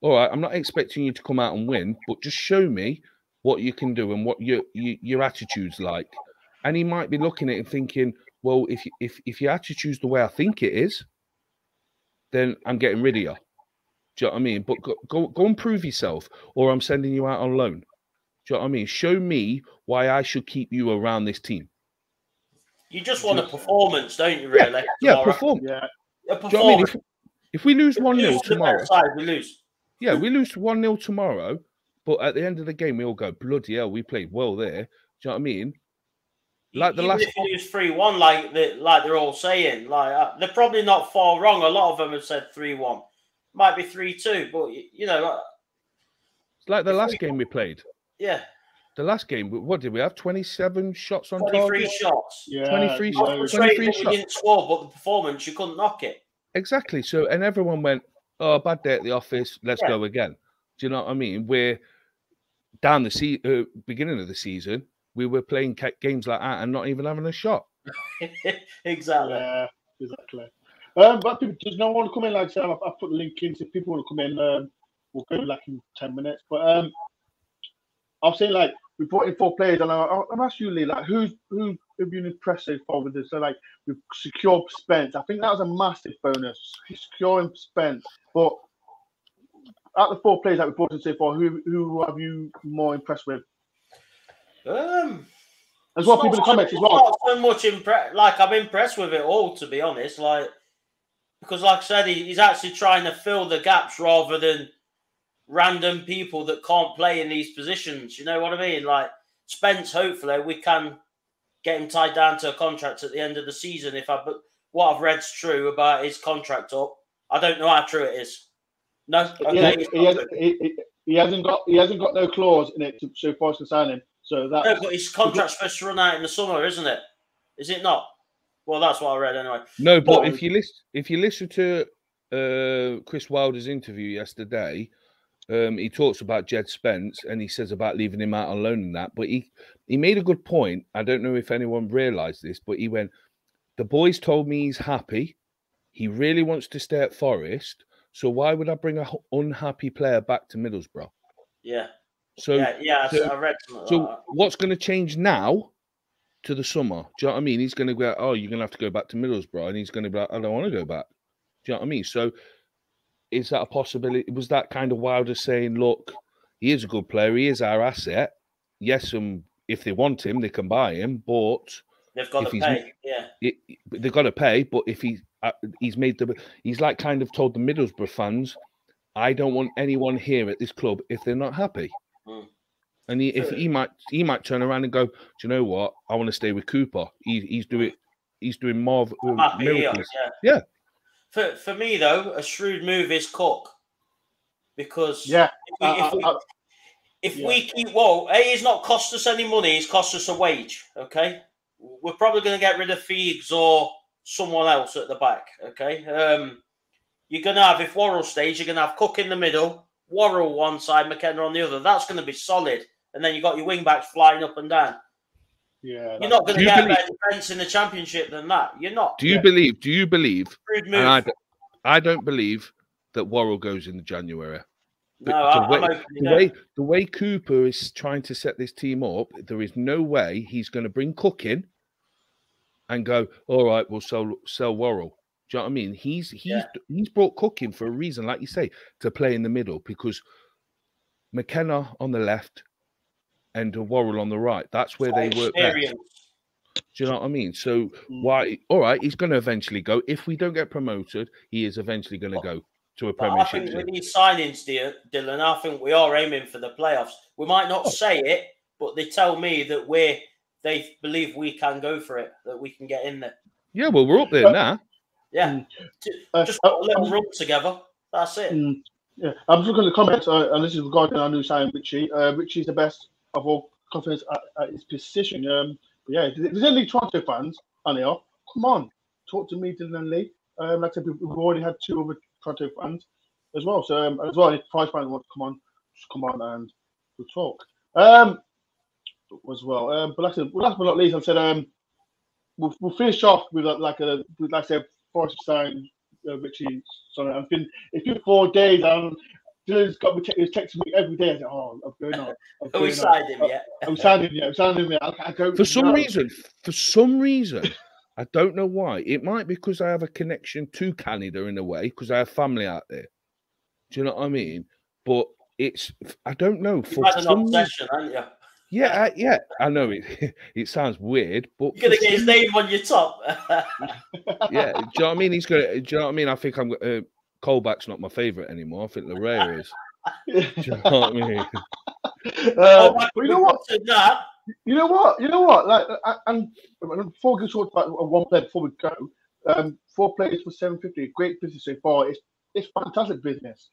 All right, I'm not expecting you to come out and win, but just show me what you can do and what your your, your attitude's like. And he might be looking at it and thinking, well, if you, if if your attitude's the way I think it is, then I'm getting rid of you. Do you know what I mean? But go, go go and prove yourself, or I'm sending you out on loan. Do you know what I mean? Show me why I should keep you around this team. You just want a performance, don't you? Really? Yeah, tomorrow? perform. yeah. A Do you know what I mean? If, if we lose If one we 0 lose tomorrow, better side, we lose. Yeah, we lose one 0 tomorrow, but at the end of the game, we all go bloody hell. We played well there. Do you know what I mean? Like the Even last if you lose three one, like the, like they're all saying, like uh, they're probably not far wrong. A lot of them have said three one, might be three two, but you know, uh, It's like the if last we- game we played. yeah, The last game, what did we have? Twenty-seven shots on twenty three target. shots. Yeah, 23 you shots. know, Frustrating 23 that we shots. didn't score, but the performance you couldn't knock it. Exactly. So, and everyone went, "Oh, bad day at the office. Let's Yeah. go again." Do you know what I mean? We're down the se- uh, beginning of the season. We were playing ca- games like that and not even having a shot. exactly. Yeah, exactly. Um, but people, does no one come in? Like I said, I've, I've put the link in. So if people want to come in, um, we'll go like in ten minutes. But um, I've seen like we brought in four players, and I, I'll, I'll ask you, Lee, like who's who have been impressed so far with this? So like we've secured Spence. I think that was a massive bonus, securing Spence. But out of the four players that we brought in so far, who who have you more impressed with? Um, As well, people in the comments as well. Not so much impressed. Like I'm impressed with it all, to be honest. Like because, like I said, he, he's actually trying to fill the gaps rather than random people that can't play in these positions. You know what I mean? Like Spence, hopefully we can get him tied down to a contract at the end of the season. If I but what I've read's true about his contract up, I don't know how true it is. No, He, okay, hasn't- he, hasn't, he, he- he hasn't got he hasn't got no clause in it to, so far as to sign him. So that No, but his contract's supposed to run out in the summer, isn't it? Is it not? Well, that's what I read anyway. No, but But- if you listen, if you listen to uh, Chris Wilder's interview yesterday, um, he talks about Jed Spence and he says about leaving him out on loan and that. But he he made a good point. I don't know if anyone realised this, but he went, "The boys told me he's happy. He really wants to stay at Forest. So why would I bring a h- unhappy player back to Middlesbrough?" Yeah, So yeah, yeah. I- so- I read so that. what's going to change now to the summer? Do you know what I mean? He's going to go, oh, you're going to have to go back to Middlesbrough, and he's going to be like, I don't want to go back. Do you know what I mean? So is that a possibility? Was that kind of Wilder saying, look, he is a good player, he is our asset. Yes, um, if they want him, they can buy him, but They've got to pay. Yeah, it, they've got to pay. But if he uh, he's made the he's like kind of told the Middlesbrough fans, I don't want anyone here at this club if they're not happy. Mm. And he, if he might he might turn around and go, do you know what? I want to stay with Cooper. He, he's doing he's doing more here. miracles. Yeah. Yeah. For for me though, a shrewd move is Cook because yeah, if we, uh, if we, uh, if yeah. we keep well, A, he's not cost us any money. it's cost us a wage. Okay, we're probably going to get rid of Feegs or someone else at the back. Okay, um, you're going to have if Worrall stays, you're going to have Cook in the middle, Worrall one side, McKenna on the other. That's going to be solid. And then you got your wing backs flying up and down. Yeah. You're not going to you get a believe- better defense in the championship than that. You're not. Do you Yeah. believe? Do you believe? Shrewd And I, move. don't believe that Worrall goes in January. No, the I, way- I'm the don't. way the way Cooper is trying to set this team up, there is no way he's going to bring Cook in and go, all right, we'll sell sell Worrall. Do you know what I mean? He's he's Yeah. he's brought Cook in for a reason, like you say, to play in the middle because McKenna on the left and a Worrall on the right. That's where they work best. Do you know what I mean? So Mm. why? All right, he's going to eventually go. If we don't get promoted, he is eventually going to go to a But I Premiership think with team. these signings, dear Dylan, I think we are aiming for the playoffs. We might not Oh. say it, but they tell me that we're they believe we can go for it, that we can get in there. Yeah, well, we're up there now. Yeah, Mm. Uh, just uh, put a little um, run together. That's it. Mm, yeah, I'm just looking at the comments, uh, and this is regarding our new signing, Richie. Uh, Richie's the best of all confidence at, at his position. Um, but yeah, if there's any Toronto fans on here, come on, talk to me, Dylan and Lee. Um, like I said, we've already had two other Toronto fans as well. So um, as well, if prize fans want to come on, just come on and we'll talk. Um, as well. Um, but like I said, last but not least, I said um, we'll, we'll finish off with uh, like a with like I said, Forest sign uh, Richie. Sorry, I've been it's been four days. Um, Dylan's got me te- he's texting me every day. I said, "Oh, I'm going on." I'm Are we going on. signed him yet? I'm signing him. I'm signing him. I, I don't For some know. reason, for some reason, I don't know why. It might be because I have a connection to Canada in a way, because I have family out there. Do you know what I mean? But it's I don't know. You've For had an some reason, obsession, haven't you? yeah, I, yeah, I know it. It sounds weird, but You're gonna get his name on your top. yeah. Do you know what I mean? He's gonna. Do you know what I mean? I think I'm. Uh, Colback's not my favorite anymore. I think Laryea is. Do you know what I mean? Uh, Oh, you know what? that, You know what? You know what? Like, I- and, and before we talk about uh, one player before we go, um, four players for seven fifty, great business so far. It's it's fantastic business.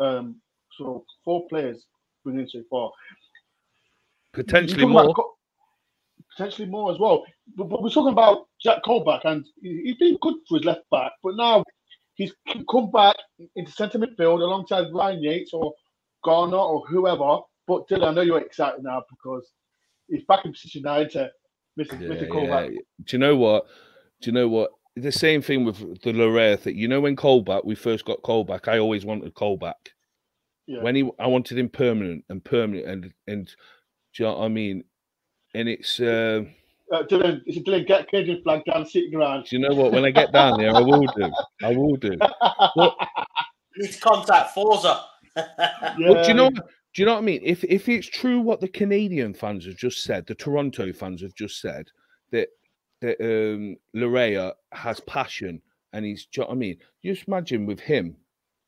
Um, so four players bringing in so far. Potentially You're talking about more. Co- potentially more as well. But, but we're talking about Jack Colback, and he's been good for his left back, but now he's come back into centre midfield alongside Ryan Yates or Garner or whoever. But Dylan, I know you're excited now because he's back in position now into Mr. Yeah, yeah. Do you know what? Do you know what? The same thing with the Laryea thing. You know, when Colback, we first got Colback, I always wanted Colback. Yeah. When he, I wanted him permanent and permanent, and and do you know what I mean? And it's, uh, Uh, Dylan, it's a Dylan get Cajun flag down sitting around. do you know what? When I get down there, I will do. I will do. need to contact Forza. But do you know? Do you know what I mean? If if it's true what the Canadian fans have just said, the Toronto fans have just said that that um Laryea has passion and he's do you know what I mean? Just imagine with him,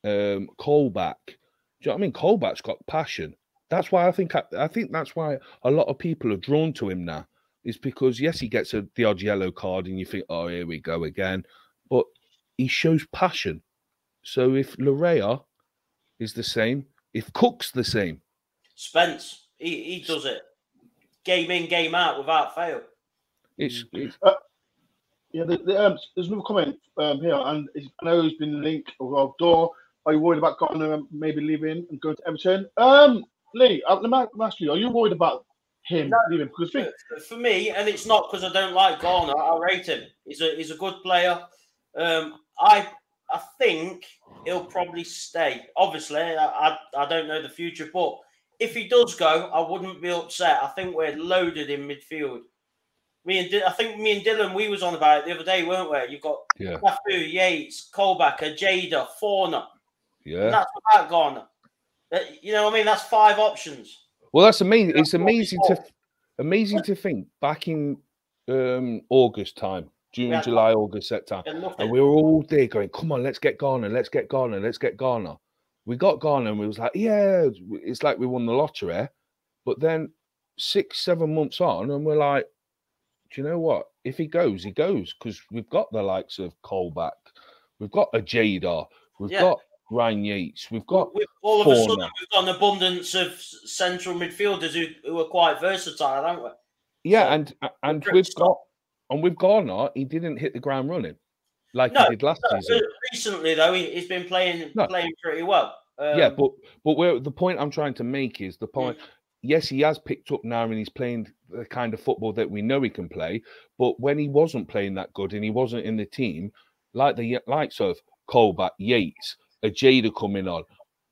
um Colback. Do you know what I mean? Colback's got passion. That's why I think I, I think that's why a lot of people are drawn to him now. Is because yes, he gets a, the odd yellow card, and you think, oh, here we go again. But he shows passion. So if Laryea is the same, if Cook's the same, Spence, he, he does it. Game in, game out without fail. it's, it's Yeah, the, the, um, there's another comment um, here, and it's, I know he's been linked or door. Are you worried about Garner um, maybe leaving and going to Everton? Um, Lee, uh, let me let me ask you: Are you worried about him No. leaving? Because For- For me, and it's not because I don't like Garner. I rate him. He's a he's a good player. Um, I I think he'll probably stay. Obviously, I, I I don't know the future, but if he does go, I wouldn't be upset. I think we're loaded in midfield. Me and I think me and Dylan we was on about it the other day, weren't we? You've got yeah, Cafu, Yates, Colbacker, Jada, Fauna. And yeah. that's without Garner. Uh, You know what I mean? That's five options. Well, that's amazing. It's amazing to amazing to think back in um August time, June, Yeah. July, August, September, And and we were all there going, "Come on, let's get Garner, let's get Garner, let's get Garner." We got Garner, and we was like, "Yeah, it's like we won the lottery." But then six, seven months on, and we're like, "Do you know what? If he goes, he goes," because we've got the likes of Colback, we've got a Jadar, we've Yeah. got Ryan Yates, we've got We- all of a sudden, Fauna. we've got an abundance of central midfielders who, who are quite versatile, haven't we? Yeah, So, and and we've got and we've Garner, he didn't hit the ground running like No, he did last No, season. recently, though, he, he's been playing No. playing pretty well. Um, yeah, but but where the point I'm trying to make is the point. Yes, he has picked up now and he's playing the kind of football that we know he can play. But when he wasn't playing that good and he wasn't in the team, like the likes of Colback, Yates, Ojeda coming on,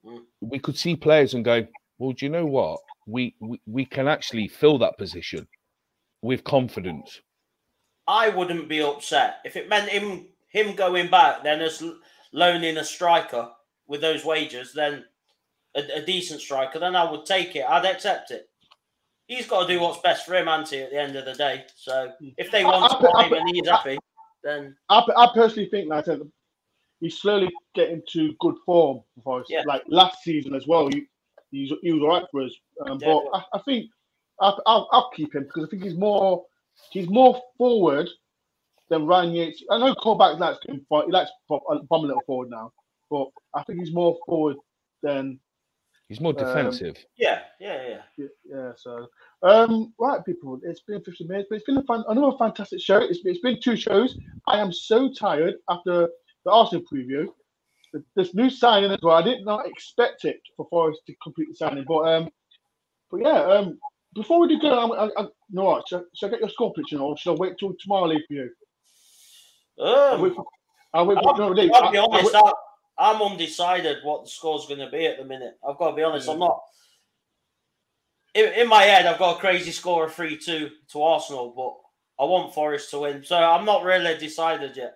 Mm. we could see players and go, well, do you know what? We, we we can actually fill that position with confidence. I wouldn't be upset if it meant him him going back, then us l- loaning a striker with those wages, then a, a decent striker, then I would take it. I'd accept it. He's got to do what's best for him, Auntie, at the end of the day. So if they want I- to buy I- him and he's happy, then I, I personally think like I said, he's slowly getting to good form for us. Yeah. Like last season as well, he, he's, he was all right for us. Um, Yeah, but I, I think I'll, I'll, I'll keep him because I think he's more he's more forward than Ryan Yates. I know Colback likes him, but he likes bomb a little forward now, but I think he's more forward than He's more Um, defensive. Yeah, yeah, yeah. yeah. yeah so, um, right, people, it's been 50 minutes, but it's been a fan, another fantastic show. It's, it's been two shows. I am so tired after the Arsenal preview. This new signing as well. I did not expect it for Forest to complete the signing, but um, but yeah, um, before we do go, I, I, you know what? Should, should I get your score prediction or should I wait till tomorrow Lee, for you? I'll Um, wait for, I'll wait for, no, Lee, I'll be I- I honest, wait- I, I'm undecided what the score's going to be at the minute. I've got to be honest, I'm not. In, in my head, I've got a crazy score of 3 2 to Arsenal, but I want Forest to win. So I'm not really decided yet.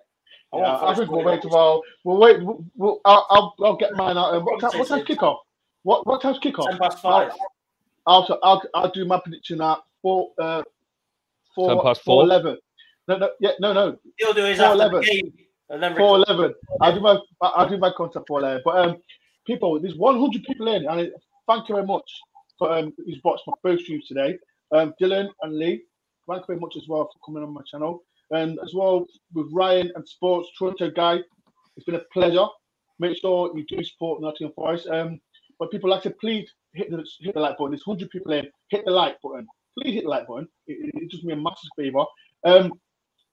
I Yeah, I think we'll win. wait tomorrow. We'll wait. We'll, we'll, I'll, I'll, I'll get mine out. What, time, what time's kickoff? What what time's kickoff? 10 past 5. I'll, I'll, I'll do my prediction at four, uh, four, Ten past four four? eleven. No, no, yeah, no, no, He'll do his Four after the game. And then four I'll do my, I'll do my contact four eleven. But um, people, there's 100 people in, and thank you very much for um, who's watched my first stream today. Um, Dylan and Lee, thank you very much as well for coming on my channel, and as well with Ryan and Sports Toronto guy. It's been a pleasure. Make sure you do support Nottingham Forest. Um, but people like to please hit the hit the like button. There's 100 people in. Hit the like button. Please hit the like button. It, it, it does me a massive favour. Um,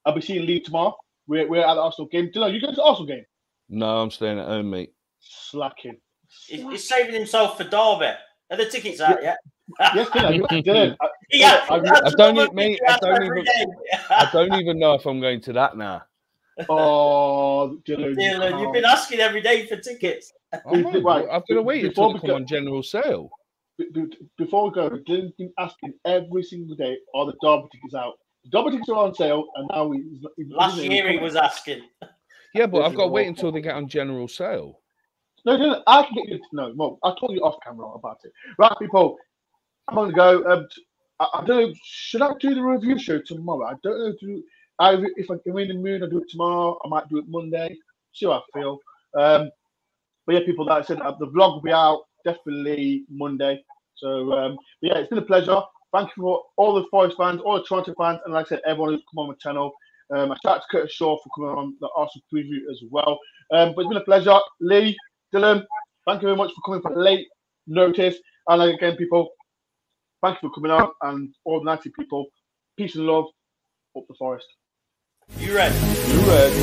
I'll be seeing Lee tomorrow. We're, we're at the Arsenal game. Dylan, you going to the Arsenal game? No, I'm staying at home, mate. Slacking. He's, he's saving himself for Derby. Are the tickets out yet? Yes, Dylan. you- Dylan I, Yeah, I- that's I don't the mate, I don't even- I don't even know if I'm going to that now. oh, Dylan. you Dylan, you've been asking every day for tickets. I know, Right, I've got to wait until they come go- on general sale. Be- be- Before we go, Dylan's been asking every single day, are the Derby tickets out? The Derby tickets are on sale, and now he's, he's Last he's- year he was asking. Yeah, but I've got to wait until they get on general sale. No, Dylan, I can get you to know. Well, I told you off camera about it. Right, people, I'm going to go. Um, I, I don't know. Should I do the review show tomorrow? I don't know. Do I if I'm in the mood, I'll do it tomorrow. I might do it Monday. See how I feel. Um, but yeah, people, like I said, uh, the vlog will be out definitely Monday. So um, yeah, it's been a pleasure. Thank you for all the Forest fans, all the Toronto fans, and like I said, everyone who's come on my channel. Um, I shout out to Curtis Shaw for coming on the Arsenal preview as well. Um, but it's been a pleasure. Lee, Dylan, thank you very much for coming for late notice. And again, people, thank you for coming on and all the 90 people. Peace and love. Up the forest. You ready? You ready?